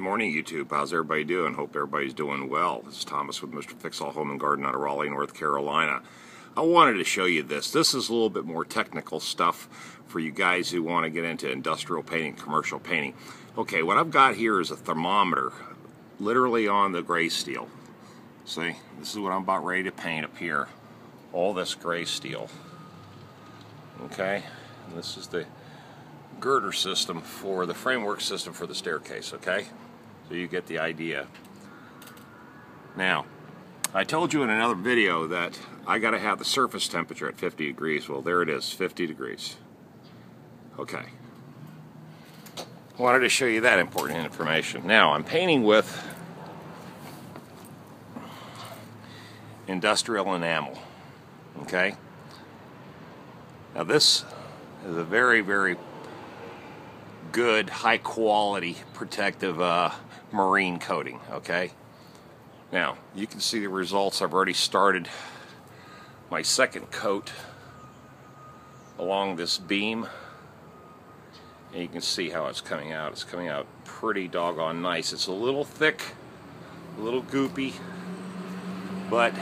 Morning, YouTube. How's everybody doing? Hope everybody's doing well. This is Thomas with Mr. Fix-All Home and Garden out of Raleigh, North Carolina. I wanted to show you this. This is a little bit more technical stuff for you guys who want to get into industrial painting, commercial painting. Okay, what I've got here is a thermometer, literally on the gray steel. See, this is what I'm about ready to paint up here. All this gray steel. Okay, and this is the girder system for the framework system for the staircase, okay? So you get the idea. Now, I told you in another video that I got to have the surface temperature at 50 degrees. Well, there it is, 50 degrees. Okay. I wanted to show you that important information. Now, I'm painting with industrial enamel. Okay? Now, this is a very, very good, high quality protective uh, marine coating. Okay. Now you can see the results. I've already started my second coat along this beam, and you can see how it's coming out. It's coming out pretty doggone nice. It's a little thick, a little goopy, but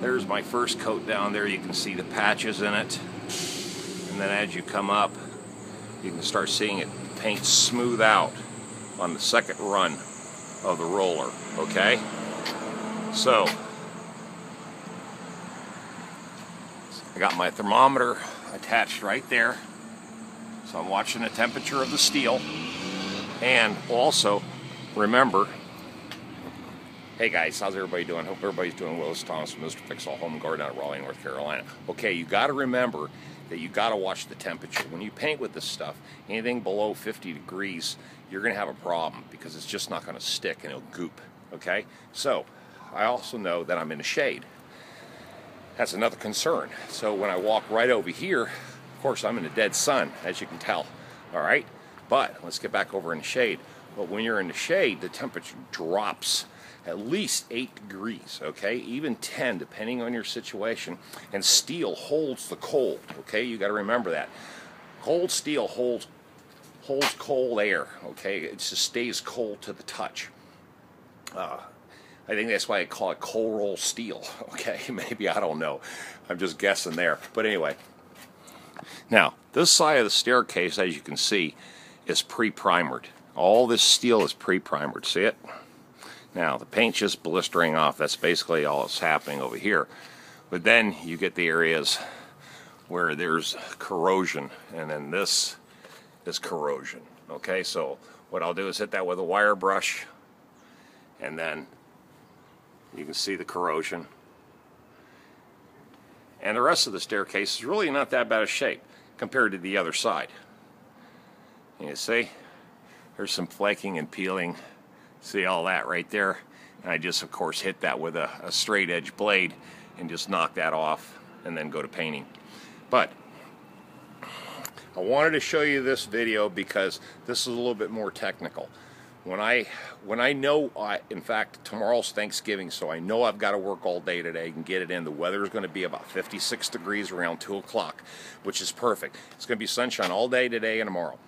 there's my first coat down there. You can see the patches in it. And then as you come up, you can start seeing it paint smooth out on the second run of the roller, okay? So, I got my thermometer attached right there. So I'm watching the temperature of the steel. And also, remember, hey guys, how's everybody doing? Hope everybody's doing well. It's Thomas from Mr. Fix-All Home Garden out of Raleigh, North Carolina. Okay, you got to remember that you got to watch the temperature. When you paint with this stuff, anything below 50 degrees, you're going to have a problem because it's just not going to stick and it'll goop. Okay? So, I also know that I'm in the shade. That's another concern. So when I walk right over here, of course I'm in the dead sun, as you can tell. All right? But let's get back over in the shade. But when you're in the shade, the temperature drops at least 8 degrees, okay? Even 10, depending on your situation. And steel holds the cold, okay? You got to remember that. Cold steel holds holds cold air, okay? It just stays cold to the touch. Uh, I think that's why I call it cold roll steel, okay? Maybe, I don't know. I'm just guessing there. But anyway, now, this side of the staircase, as you can see, is pre-primered. All this steel is pre-primered, see it? Now, the paint's just blistering off. That's basically all that's happening over here. But then you get the areas where there's corrosion, and then this is corrosion. Okay, so what I'll do is hit that with a wire brush, and then you can see the corrosion. And the rest of the staircase is really not that bad a shape compared to the other side. You see, there's some flaking and peeling See all that right there? And I just, of course, hit that with a, a straight edge blade and just knock that off and then go to painting. But I wanted to show you this video because this is a little bit more technical. When I when I know, I, in fact, tomorrow's Thanksgiving, so I know I've got to work all day today and get it in. The weather is going to be about 56 degrees around 2 o'clock, which is perfect. It's going to be sunshine all day today and tomorrow.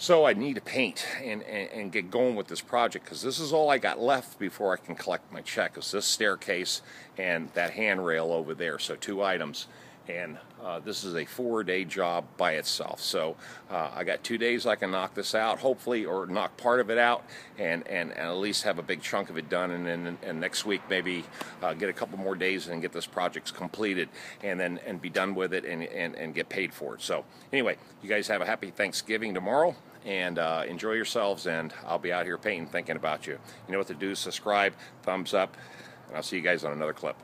So I need to paint and, and, and get going with this project because this is all I got left before I can collect my check is this staircase and that handrail over there. So two items. And uh, this is a four-day job by itself. So uh, I got two days I can knock this out, hopefully, or knock part of it out, and, and, and at least have a big chunk of it done. And then and next week maybe uh, get a couple more days and get this project completed, and then and be done with it and, and, and get paid for it. So anyway, you guys have a happy Thanksgiving tomorrow and uh, enjoy yourselves. And I'll be out here painting, thinking about you. You know what to do? Subscribe, thumbs up, and I'll see you guys on another clip.